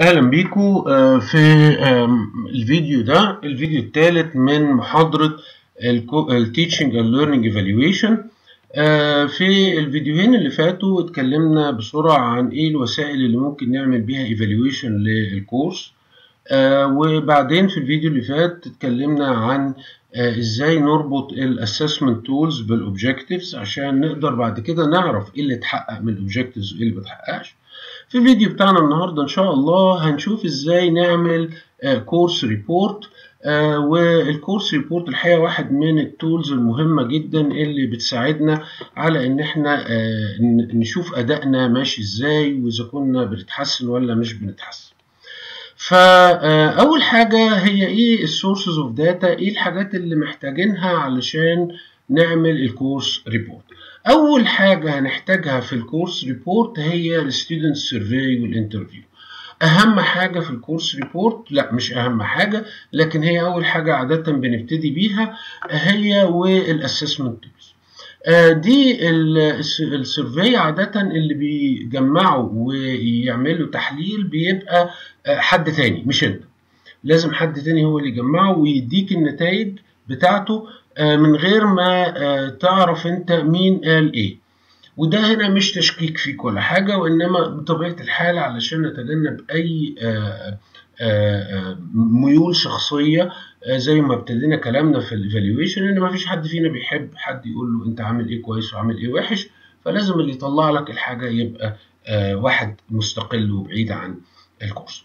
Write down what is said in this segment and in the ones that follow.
أهلا بيكم في آم، الفيديو ده الفيديو الثالث من محاضرة ال teaching and learning evaluation في الفيديوهين اللي فاتوا اتكلمنا بسرعة عن إيه الوسائل اللي ممكن نعمل بيها evaluation للكورس. آه، وبعدين في الفيديو اللي فات اتكلمنا عن آه، إزاي نربط ال assessment tools بال objectives عشان نقدر بعد كده نعرف إيه اللي اتحقق من ال objectives وإيه اللي ما اتحققش. في الفيديو بتاعنا النهارده إن شاء الله هنشوف إزاي نعمل course report وال course report الحقيقة واحد من ال tools المهمة جدا اللي بتساعدنا على إن إحنا آه، نشوف أدائنا ماشي إزاي وإذا كنا بنتحسن ولا مش بنتحسن. فاول حاجة هي إيه ال sources of data إيه الحاجات اللي محتاجينها علشان نعمل ال course report أول حاجة هنحتاجها في ال course report هي ال student survey وال interview. أهم حاجة في ال course report لا مش أهم حاجة لكن هي أول حاجة عادة بنبتدي بيها هي وال assessment tools دي ال survey عادة اللي بيجمعوا ويعملوا تحليل بيبقى حد تاني مش أنت. لازم حد تاني هو اللي يجمعه ويديك النتائج بتاعته من غير ما تعرف انت مين قال إيه وده هنا مش تشكيك فيك ولا حاجة وإنما بطبيعة الحال علشان نتجنب أي ميول شخصية زي ما ابتدينا كلامنا في ال evaluation إن مفيش حد فينا بيحب حد يقول له أنت عامل إيه كويس وعامل إيه وحش فلازم اللي يطلع لك الحاجة يبقى واحد مستقل وبعيد عن الكورس.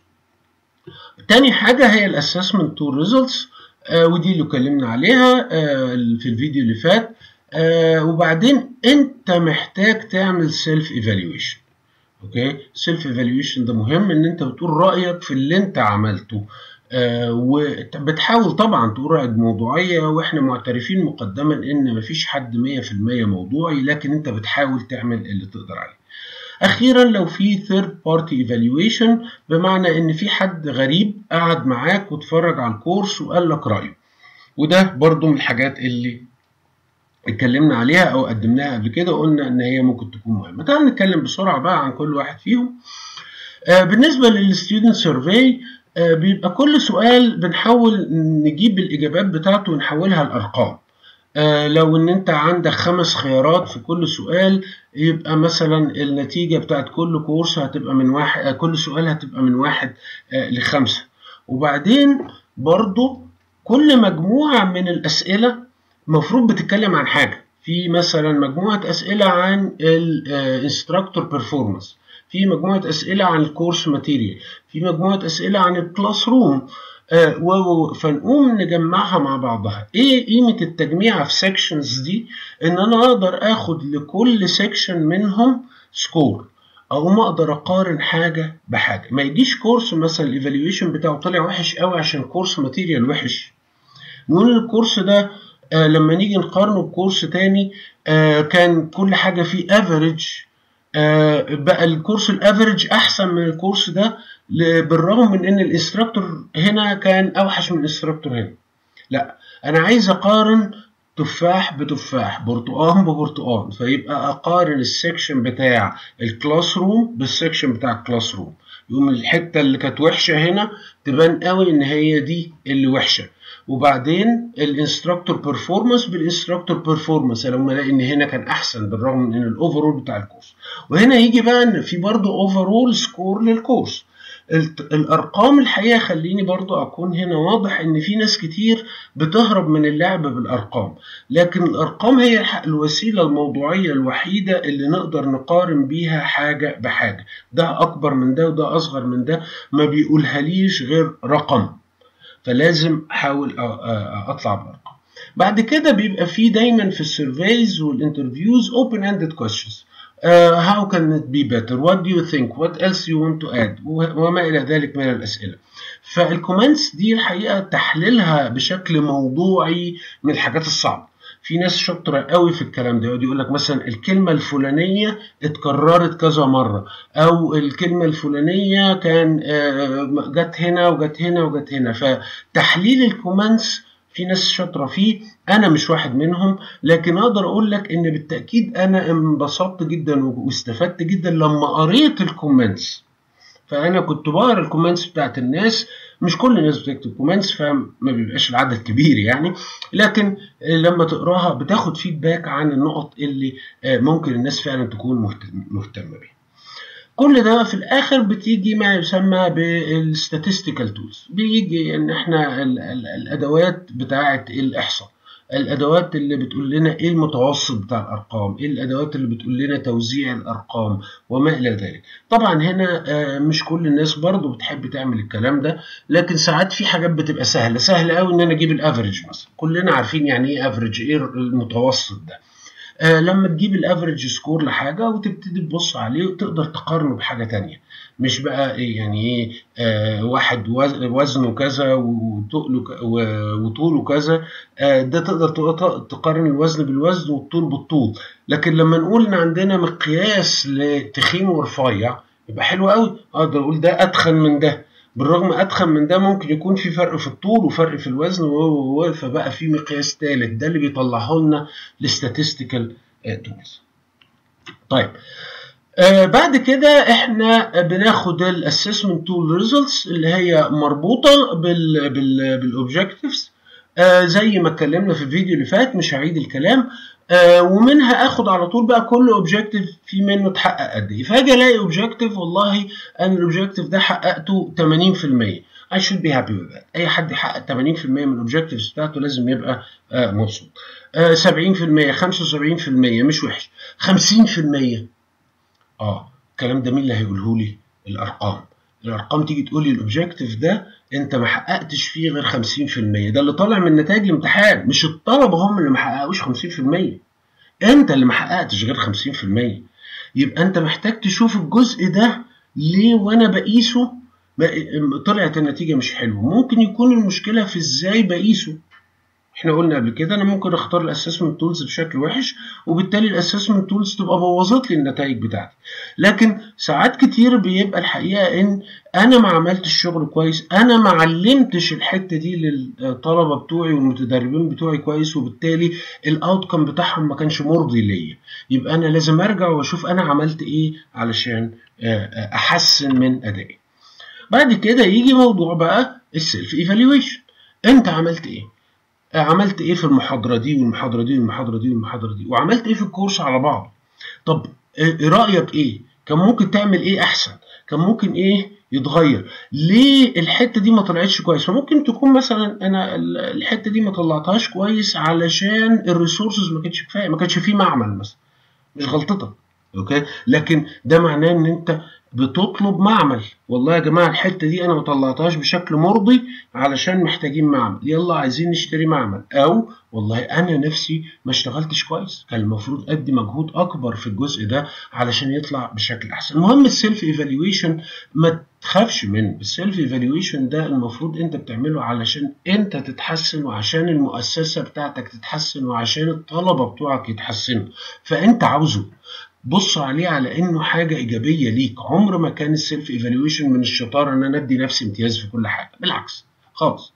تاني حاجة هي ال assessment tool results ودي اللي اتكلمنا عليها في الفيديو اللي فات. آه وبعدين انت محتاج تعمل self evaluation okay؟ self evaluation ده مهم ان انت بتقول رأيك في اللي انت عملته. آه وبتحاول طبعا تقول رأيك بموضوعية وإحنا معترفين مقدما إن مفيش حد 100% موضوعي لكن انت بتحاول تعمل اللي تقدر عليه. أخيرا لو في third party evaluation بمعنى إن في حد غريب قعد معاك واتفرج على الكورس وقال لك رأيه. وده برضو من الحاجات اللي اتكلمنا عليها أو قدمناها قبل كده وقلنا إن هي ممكن تكون مهمة. تعال نتكلم بسرعة بقى عن كل واحد فيهم. آه بالنسبة لل student survey آه بيبقى كل سؤال بنحاول نجيب الإجابات بتاعته ونحولها لأرقام. لو إن أنت عندك خمس خيارات في كل سؤال يبقى مثلا النتيجة بتاعت كل كورس هتبقى من واحد آه كل سؤال هتبقى من واحد آه لخمسة. وبعدين برضو كل مجموعة من الأسئلة المفروض بتتكلم عن حاجة. في مثلا مجموعة أسئلة عن ال instructor performance في مجموعة أسئلة عن ال course material في مجموعة أسئلة عن ال classroom آه فنقوم نجمعها مع بعضها. إيه قيمة التجميع في sections دي؟ إن أنا أقدر آخد لكل section منهم score أو أقدر أقارن حاجة بحاجة. ما يجيش كورس مثلا ال evaluation بتاعه طلع وحش قوي عشان course material وحش. نقول الكورس ده آه لما نيجي نقارنه بكورس تاني آه كان كل حاجة فيه average بقى الكورس ال average أحسن من الكورس ده بالرغم من إن ال instructor هنا كان أوحش من ال instructor هنا. لا أنا عايز أقارن تفاح بتفاح برتقان ببرتقان فيبقى أقارن ال section بتاع ال classroom بال section بتاع ال classroom. يقوم الحتة اللي كانت وحشة هنا تبان قوي إن هي دي اللي وحشة. وبعدين ال instructor performance بال instructor performance لما ألاقي إن هنا كان أحسن بالرغم من إن ال overall بتاع الكورس. وهنا يجي بقى إن في برضه overall score للكورس. الأرقام الحقيقة خليني برضو أكون هنا واضح إن في ناس كتير بتهرب من اللعب بالأرقام لكن الأرقام هي الوسيلة الموضوعية الوحيدة اللي نقدر نقارن بيها حاجة بحاجة. ده أكبر من ده وده أصغر من ده ما بيقولها ليش غير رقم. فلازم أحاول أطلع بأرقام. بعد كده بيبقى في دايما في ال surveys وال interviews open ended questions. Uh, how can it be better? What do you think? What else you want to add? وما إلى ذلك من الأسئلة. فال comments دي الحقيقة تحليلها بشكل موضوعي من الحاجات الصعبة. في ناس شاطرة قوي في الكلام ده يقعد يقول لك مثلا الكلمة الفلانية اتكررت كذا مرة أو الكلمة الفلانية كان جت هنا وجت هنا وجت هنا فتحليل ال comments في ناس شاطرة فيه أنا مش واحد منهم لكن أقدر أقول لك إن بالتأكيد أنا انبسطت جدا واستفدت جدا لما قريت ال comments. فأنا كنت بقرأ ال comments بتاعت الناس مش كل الناس بتكتب comments فما بيبقاش العدد كبير يعني. لكن لما تقراها بتاخد feedback عن النقط اللي ممكن الناس فعلا تكون مهتمة بيها. كل ده في الآخر بتيجي ما يسمى بال statistical tools بيجي إن إحنا ال ال الأدوات بتاعه الإحصاء. الأدوات اللي بتقول لنا إيه المتوسط بتاع الأرقام إيه الأدوات اللي بتقول لنا توزيع الأرقام وما إلى ذلك. طبعا هنا مش كل الناس برضو بتحب تعمل الكلام ده لكن ساعات في حاجات بتبقى سهلة. سهل قوي إن أنا أجيب ال average مثلا. كلنا عارفين يعني إيه average إيه المتوسط ده. آه لما تجيب ال average score لحاجة وتبتدي تبص عليه وتقدر تقارنه بحاجة تانية. مش بقى إيه يعني إيه آه واحد وزنه كذا وطوله وطوله كذا آه ده تقدر تقارن الوزن بالوزن والطول بالطول. لكن لما نقول إن عندنا مقياس لتخين ورفيع يبقى حلو قوي أقدر أقول ده أتخن من ده. بالرغم أتخن من ده ممكن يكون في فرق في الطول وفرق في الوزن فبقى في مقياس ثالث ده اللي بيطلعه لنا ال statistical tools طيب. آه بعد كده إحنا بناخد ال assessment tool results اللي هي مربوطة بال بال objectives آه زي ما اتكلمنا في الفيديو اللي فات مش هعيد الكلام. آه ومنها آخد على طول بقى كل objective في منه اتحقق قد إيه. فأجي ألاقي objective والله أنا ال objective ده حققته 80% I should be happy with that. أي حد يحقق 80% من ال objectives بتاعته لازم يبقى آه مبسوط. آه 70% 75% مش وحش. 50% آه الكلام ده مين اللي هيقوله لي؟ الأرقام. الأرقام تيجي تقول لي ال objective ده انت ما حققتش فيه غير 50% ده اللي طالع من نتائج الامتحان. مش الطلبه هم اللي ما حققوش 50% انت اللي ما حققتش غير 50% يبقى انت محتاج تشوف الجزء ده ليه وأنا بقيسه. طلعت النتيجة مش حلوة. ممكن يكون المشكلة في إزاي بقيسه. إحنا قلنا قبل كده أنا ممكن اختار ال assessment tools بشكل وحش وبالتالي ال assessment tools تبقى بوظت لي النتائج بتاعتي. لكن ساعات كتير بيبقى الحقيقة إن أنا ما عملتش شغل كويس أنا ما علمتش الحتة دي للطلبة بتوعي والمتدربين بتوعي كويس وبالتالي ال outcome بتاعهم ما كانش مرضي ليا. يبقى أنا لازم أرجع وأشوف أنا عملت إيه علشان أحسن من أدائي. بعد كده يجي موضوع بقى ال self evaluation أنت عملت إيه؟ عملت إيه في المحاضرة دي والمحاضرة دي والمحاضرة دي والمحاضرة دي؟ وعملت إيه في ال course على بعضه طب إيه رأيك إيه؟ كان ممكن تعمل إيه أحسن؟ كان ممكن إيه يتغير؟ ليه الحتة دي ما طلعتش كويس؟ فممكن تكون مثلا أنا الحتة دي ما طلعتهاش كويس علشان ال resources ما كانتش كفاية ما كانش في معمل مثلا مش غلطتك. okay؟ لكن ده معناه إن أنت بتطلب معمل. والله يا جماعة الحتة دي أنا ما طلعتهاش بشكل مرضي علشان محتاجين معمل. يلا عايزين نشتري معمل. أو والله أنا نفسي ما اشتغلتش كويس. كان المفروض أدي مجهود أكبر في الجزء ده علشان يطلع بشكل أحسن. المهم ال self evaluation ما تخافش منه. ال self evaluation ده المفروض أنت بتعمله علشان أنت تتحسن وعشان المؤسسة بتاعتك تتحسن وعشان الطلبة بتوعك يتحسنوا. فأنت عاوزه. بص عليه على إنه حاجة إيجابية ليك. عمر ما كان ال self evaluation من الشطاره إن أنا أدي نفسي امتياز في كل حاجة. بالعكس. خالص.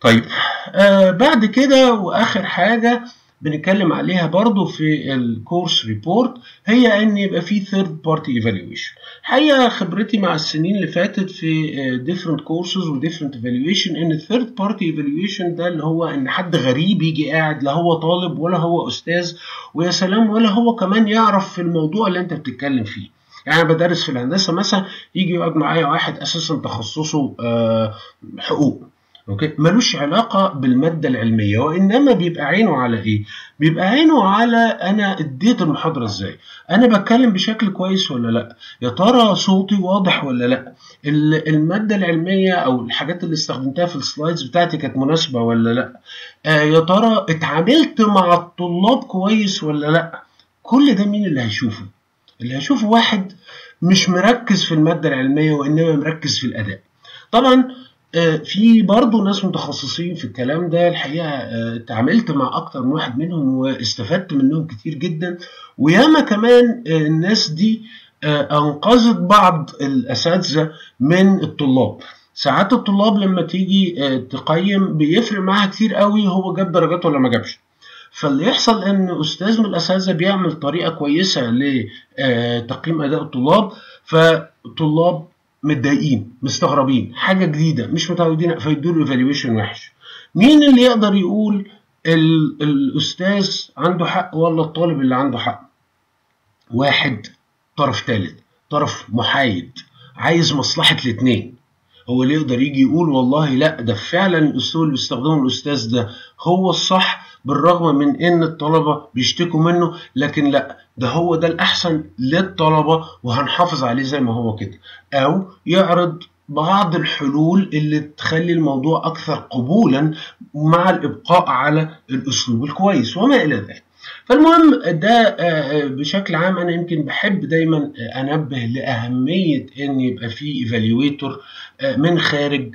طيب. آه بعد كده وآخر حاجة بنتكلم عليها برضو في ال course report هي إن يبقى في third party evaluation حقيقة خبرتي مع السنين اللي فاتت في different courses و different evaluation إن ال third party evaluation ده اللي هو إن حد غريب يجي قاعد لا هو طالب ولا هو أستاذ ويا سلام ولا هو كمان يعرف في الموضوع اللي أنت بتتكلم فيه. يعني أنا بدرس في الهندسة مثلا يجي يقعد معايا واحد أساسا تخصصه حقوق. Okay؟ ملوش علاقة بالمادة العلمية وإنما بيبقى عينه على إيه؟ بيبقى عينه على أنا أديت المحاضرة إزاي؟ أنا بتكلم بشكل كويس ولا لأ؟ يا ترى صوتي واضح ولا لأ؟ المادة العلمية أو الحاجات اللي استخدمتها في ال slides بتاعتي كانت مناسبة ولا لأ؟ آه يا ترى اتعاملت مع الطلاب كويس ولا لأ؟ كل ده مين اللي هيشوفه؟ اللي هيشوفه واحد مش مركز في المادة العلمية وإنما مركز في الأداء. طبعا في برضه ناس متخصصين في الكلام ده. الحقيقة اتعاملت مع أكتر من واحد منهم واستفدت منهم كتير جدا. وياما كمان الناس دي أنقذت بعض الأساتذة من الطلاب. ساعات الطلاب لما تيجي تقيم بيفرق معاها كتير قوي هو جاب درجات ولا ما جابش. فاللي يحصل إن أستاذ من الأساتذة بيعمل طريقة كويسة لتقييم أداء الطلاب. فالطلاب متضايقين مستغربين حاجة جديدة مش متعودين فيدوا له ايفالويشن وحش. مين اللي يقدر يقول ال الأستاذ عنده حق ولا الطالب اللي عنده حق؟ واحد طرف ثالث طرف محايد عايز مصلحة الاثنين هو اللي يقدر يجي يقول والله لا ده فعلا الاسلوب اللي بيستخدمه الأستاذ ده هو الصح بالرغم من إن الطلبة بيشتكوا منه لكن لا ده هو ده الأحسن للطلبة وهنحافظ عليه زي ما هو كده. أو يعرض بعض الحلول اللي تخلي الموضوع أكثر قبولا مع الإبقاء على الأسلوب الكويس وما إلى ذلك. فالمهم ده بشكل عام أنا يمكن بحب دايما أنبه لأهمية إن يبقى في ايفالويتور من خارج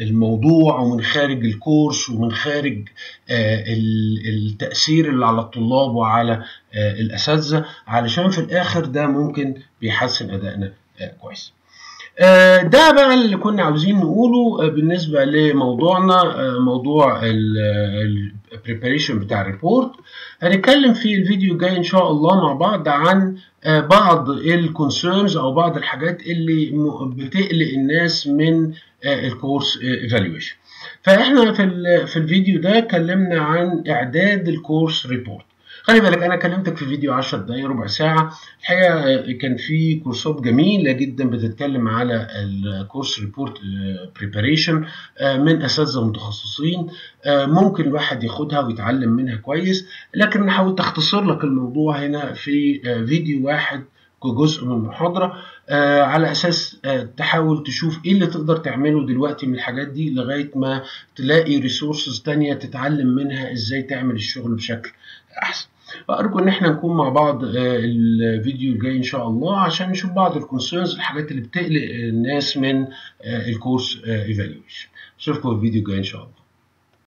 الموضوع ومن خارج الكورس ومن خارج التأثير اللي على الطلاب وعلى الأساتذة علشان في الآخر ده ممكن بيحسن أدائنا كويس. ده بقى اللي كنا عاوزين نقوله بالنسبة لموضوعنا موضوع ال preparation بتاع ال report هنتكلم في الفيديو الجاي إن شاء الله مع بعض عن بعض ال concerns أو بعض الحاجات اللي بتقلق الناس من ال course evaluation فإحنا في الفيديو ده اتكلمنا عن إعداد ال course report خلي بالك أنا كلمتك في فيديو 10 دقايق ربع ساعة. الحقيقة كان في كورسات جميلة جدا بتتكلم على ال course report preparation من أساتذة متخصصين ممكن الواحد ياخدها ويتعلم منها كويس. لكن حاولت أختصر لك الموضوع هنا في فيديو واحد كجزء من المحاضرة آه على أساس آه تحاول تشوف إيه اللي تقدر تعمله دلوقتي من الحاجات دي لغاية ما تلاقي resources تانية تتعلم منها إزاي تعمل الشغل بشكل أحسن. فأرجو إن إحنا نكون مع بعض آه الفيديو الجاي إن شاء الله عشان نشوف بعض ال concerns الحاجات اللي بتقلق الناس من ال course evaluation اشوفكم في الفيديو الجاي إن شاء الله.